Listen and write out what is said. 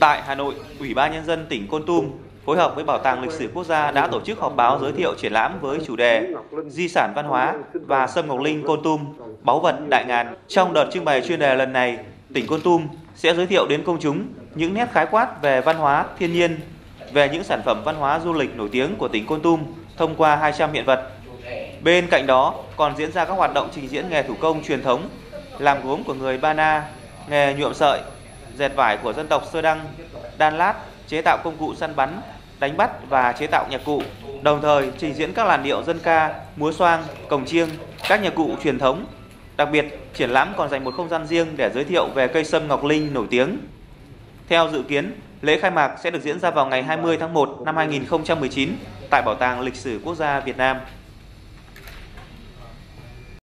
Tại Hà Nội, Ủy ban Nhân dân tỉnh Côn Tum phối hợp với Bảo tàng Lịch sử Quốc gia đã tổ chức họp báo giới thiệu triển lãm với chủ đề Di sản văn hóa và Sâm Ngọc Linh Côn Tum, báu vật đại ngàn. Trong đợt trưng bày chuyên đề lần này, tỉnh Côn Tum sẽ giới thiệu đến công chúng những nét khái quát về văn hóa, thiên nhiên, về những sản phẩm văn hóa du lịch nổi tiếng của tỉnh Côn Tum thông qua 200 hiện vật. Bên cạnh đó còn diễn ra các hoạt động trình diễn nghề thủ công truyền thống, làm gốm của người Ba Na, nghề nhuộm sợi, dệt vải của dân tộc Sơ Đăng, đan lát, chế tạo công cụ săn bắn, đánh bắt và chế tạo nhạc cụ, đồng thời trình diễn các làn điệu dân ca, múa xoang, cồng chiêng, các nhạc cụ truyền thống. Đặc biệt, triển lãm còn dành một không gian riêng để giới thiệu về cây sâm ngọc linh nổi tiếng. Theo dự kiến, lễ khai mạc sẽ được diễn ra vào ngày 20 tháng 1 năm 2019 tại Bảo tàng Lịch sử Quốc gia Việt Nam.